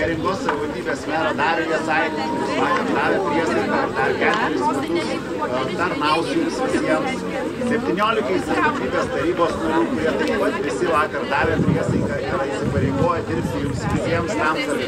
neringos savivaldybės mero Darių Jasaitį, kuris vakar davė priesaiką ir dar keturis metus tarnaus jums visiems. 17 savivaldybės tarybos narių, kurie taip pat visi vakar davė priesaiką ir įsipareigojo dirbti jums visiems tam, kad